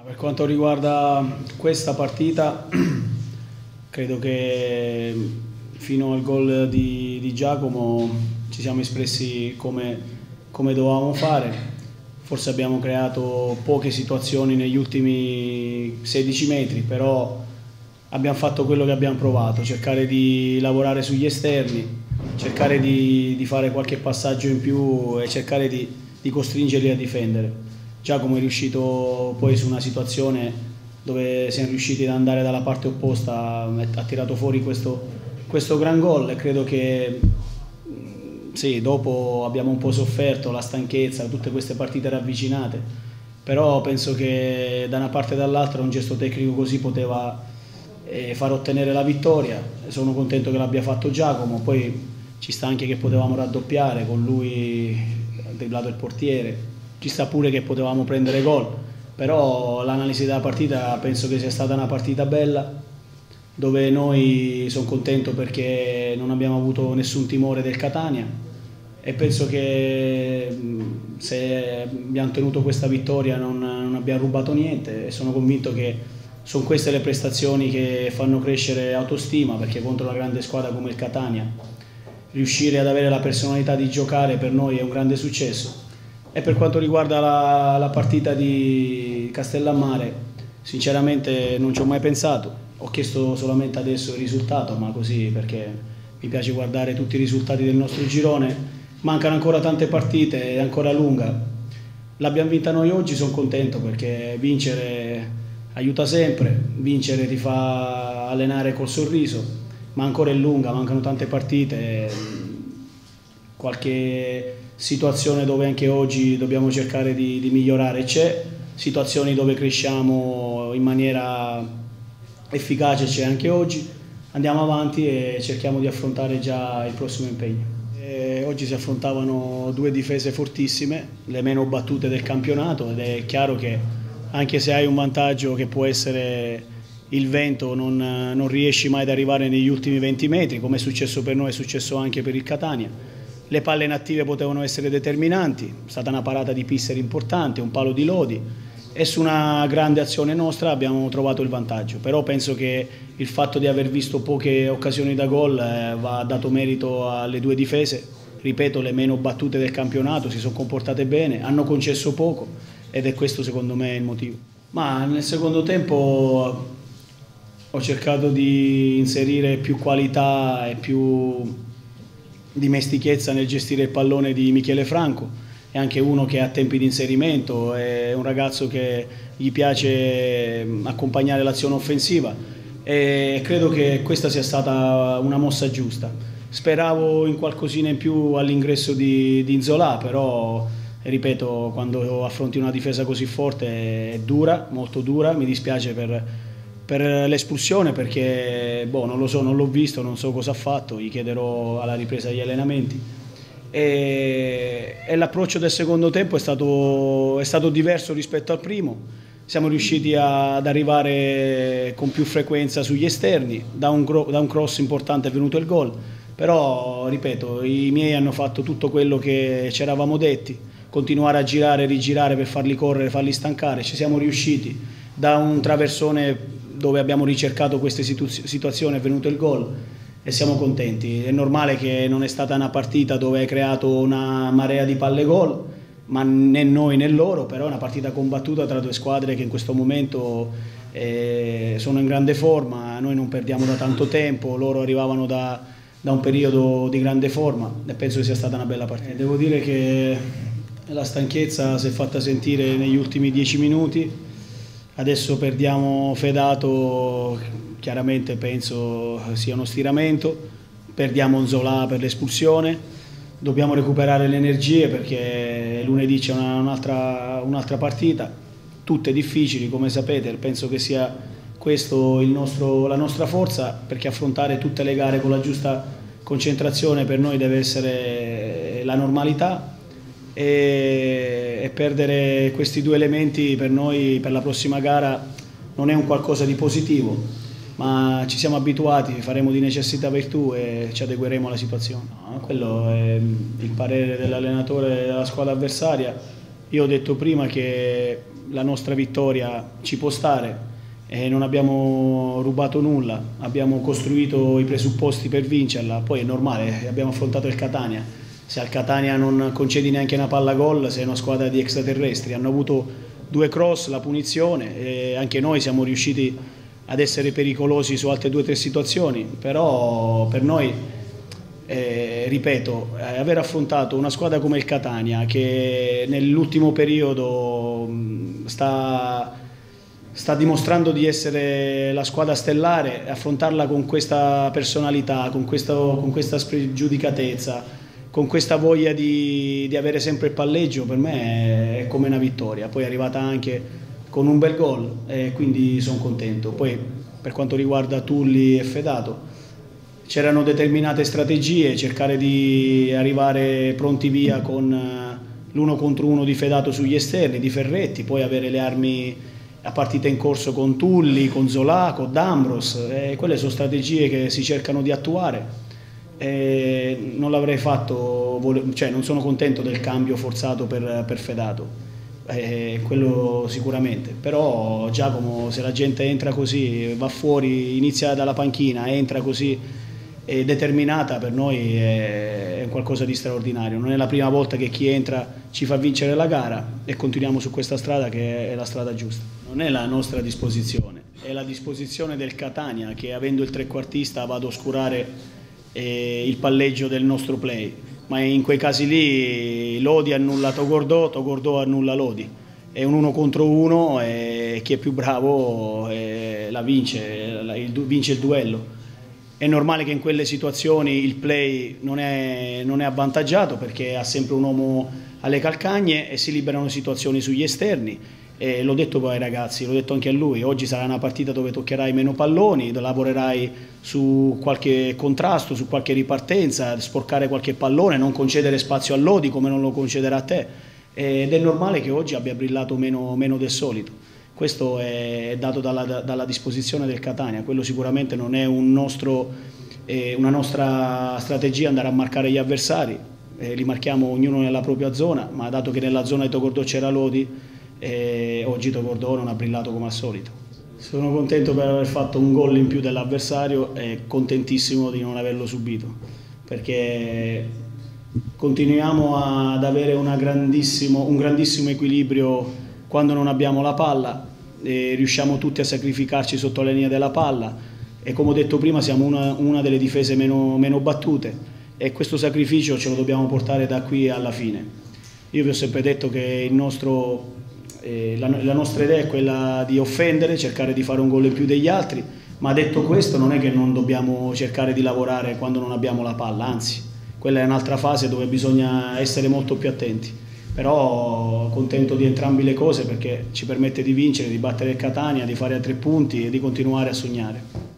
Per quanto riguarda questa partita, credo che fino al gol di, di Giacomo ci siamo espressi come, come dovevamo fare. Forse abbiamo creato poche situazioni negli ultimi 16 metri, però abbiamo fatto quello che abbiamo provato, cercare di lavorare sugli esterni, cercare di, di fare qualche passaggio in più e cercare di, di costringerli a difendere. Giacomo è riuscito poi su una situazione dove siamo riusciti ad andare dalla parte opposta, ha tirato fuori questo, questo gran gol e credo che sì, dopo abbiamo un po' sofferto la stanchezza, tutte queste partite ravvicinate, però penso che da una parte e dall'altra un gesto tecnico così poteva eh, far ottenere la vittoria, sono contento che l'abbia fatto Giacomo, poi ci sta anche che potevamo raddoppiare, con lui ha dribblato il portiere, ci sta pure che potevamo prendere gol, però l'analisi della partita penso che sia stata una partita bella, dove noi sono contento perché non abbiamo avuto nessun timore del Catania e penso che se abbiamo tenuto questa vittoria non, non abbiamo rubato niente e sono convinto che sono queste le prestazioni che fanno crescere autostima perché contro una grande squadra come il Catania riuscire ad avere la personalità di giocare per noi è un grande successo e per quanto riguarda la, la partita di Castellammare sinceramente non ci ho mai pensato ho chiesto solamente adesso il risultato, ma così perché mi piace guardare tutti i risultati del nostro girone. Mancano ancora tante partite, è ancora lunga. L'abbiamo vinta noi oggi, sono contento perché vincere aiuta sempre, vincere ti fa allenare col sorriso, ma ancora è lunga, mancano tante partite, qualche situazione dove anche oggi dobbiamo cercare di, di migliorare c'è, situazioni dove cresciamo in maniera efficace c'è anche oggi, andiamo avanti e cerchiamo di affrontare già il prossimo impegno. E oggi si affrontavano due difese fortissime, le meno battute del campionato ed è chiaro che anche se hai un vantaggio che può essere il vento non, non, riesci mai ad arrivare negli ultimi 20 metri, come è successo per noi, è successo anche per il Catania. Le palle inattive potevano essere determinanti, è stata una parata di Pisser importante, un palo di Lodi, e su una grande azione nostra abbiamo trovato il vantaggio, però penso che il fatto di aver visto poche occasioni da gol eh, va dato merito alle due difese, ripeto le meno battute del campionato, si sono comportate bene, hanno concesso poco ed è questo secondo me il motivo. Ma nel secondo tempo ho cercato di inserire più qualità e più dimestichezza nel gestire il pallone di Michele Franco, è anche uno che ha tempi di inserimento, è un ragazzo che gli piace accompagnare l'azione offensiva. E credo che questa sia stata una mossa giusta. Speravo in qualcosina in più all'ingresso di, di Inzola, però ripeto, quando affronti una difesa così forte è dura, molto dura, mi dispiace per, per l'espulsione perché boh, non lo so, non l'ho visto, non so cosa ha fatto, gli chiederò alla ripresa degli allenamenti. E, e l'approccio del secondo tempo è stato, è stato, diverso rispetto al primo. Siamo riusciti ad arrivare con più frequenza sugli esterni, da un, da un cross importante è venuto il gol, però ripeto, i miei hanno fatto tutto quello che ci eravamo detti, continuare a girare, rigirare per farli correre, farli stancare, ci siamo riusciti, da un traversone dove abbiamo ricercato queste situazioni è venuto il gol e siamo contenti. È normale che non è stata una partita dove hai creato una marea di palle gol, ma né noi né loro, però è una partita combattuta tra due squadre che in questo momento eh, sono in grande forma, noi non perdiamo da tanto tempo, loro arrivavano da, da un periodo di grande forma e penso che sia stata una bella partita. Devo dire che la stanchezza si è fatta sentire negli ultimi dieci minuti, adesso perdiamo Fedato chiaramente penso sia uno stiramento, perdiamo Zola per l'espulsione, dobbiamo recuperare le energie perché lunedì c'è un'altra un partita, tutte difficili come sapete, penso che sia questa la nostra forza perché affrontare tutte le gare con la giusta concentrazione per noi deve essere la normalità e, e perdere questi due elementi per noi per la prossima gara non è un qualcosa di positivo ma ci siamo abituati, faremo di necessità virtù e ci adegueremo alla situazione. No, quello è il parere dell'allenatore della squadra avversaria. Io ho detto prima che la nostra vittoria ci può stare e non abbiamo rubato nulla, abbiamo costruito i presupposti per vincerla, poi è normale, abbiamo affrontato il Catania, se al Catania non concedi neanche una palla gol sei una squadra di extraterrestri, hanno avuto due cross, la punizione e anche noi siamo riusciti ad essere pericolosi su altre due o tre situazioni, però per noi eh, ripeto, eh, aver affrontato una squadra come il Catania che nell'ultimo periodo sta, sta, dimostrando di essere la squadra stellare, affrontarla con questa personalità, con, questo, con questa spregiudicatezza, con questa voglia di, di, avere sempre il palleggio, per me è, come una vittoria. Poi è arrivata anche con un bel gol e quindi sono contento. Poi per quanto riguarda Tulli e Fedato, c'erano determinate strategie, cercare di arrivare pronti via con eh, l'uno contro uno di Fedato sugli esterni, di Ferretti, poi avere le armi a partita in corso con Tulli, con Zola, con D'Ambros, eh, quelle sono strategie che si cercano di attuare. Eh, non l'avrei fatto, cioè non sono contento del cambio forzato per, per Fedato. Eh, quello sicuramente, però Giacomo se la gente entra così, va fuori, inizia dalla panchina, entra così e determinata per noi è, qualcosa di straordinario. Non è la prima volta che chi entra ci fa vincere la gara e continuiamo su questa strada che è la strada giusta. Non è la nostra disposizione, è la disposizione del Catania che avendo il trequartista va ad oscurare eh, il palleggio del nostro play. Ma in quei casi lì Lodi annulla Togordò, Togordò annulla Lodi. È un uno contro uno e chi è più bravo eh, la vince, la, il, vince il duello è normale che in quelle situazioni il play non è, non è, avvantaggiato perché ha sempre un uomo alle calcagne e si liberano situazioni sugli esterni. E l'ho detto poi ai ragazzi, l'ho detto anche a lui, oggi sarà una partita dove toccherai meno palloni, lavorerai su qualche contrasto, su qualche ripartenza, sporcare qualche pallone, non concedere spazio a Lodi come non lo concederà a te. Ed è normale che oggi abbia brillato meno, meno del solito. Questo è dato dalla, dalla, disposizione del Catania, quello sicuramente non è un nostro, eh, una nostra strategia andare a marcare gli avversari, eh, li marchiamo ognuno nella propria zona, ma dato che nella zona di Togordò c'era Lodi, eh, oggi Togordò non ha brillato come al solito. Sono contento per aver fatto un gol in più dell'avversario e contentissimo di non averlo subito, perché continuiamo ad avere grandissimo, un grandissimo equilibrio quando non abbiamo la palla eh, riusciamo tutti a sacrificarci sotto la linea della palla e come ho detto prima siamo una, una delle difese meno, meno, battute e questo sacrificio ce lo dobbiamo portare da qui alla fine. Io vi ho sempre detto che nostro, eh, la, la nostra idea è quella di offendere, cercare di fare un gol in più degli altri, ma detto questo non è che non dobbiamo cercare di lavorare quando non abbiamo la palla, anzi, quella è un'altra fase dove bisogna essere molto più attenti però contento di entrambe le cose perché ci permette di vincere, di battere il Catania, di fare a tre punti e di continuare a sognare.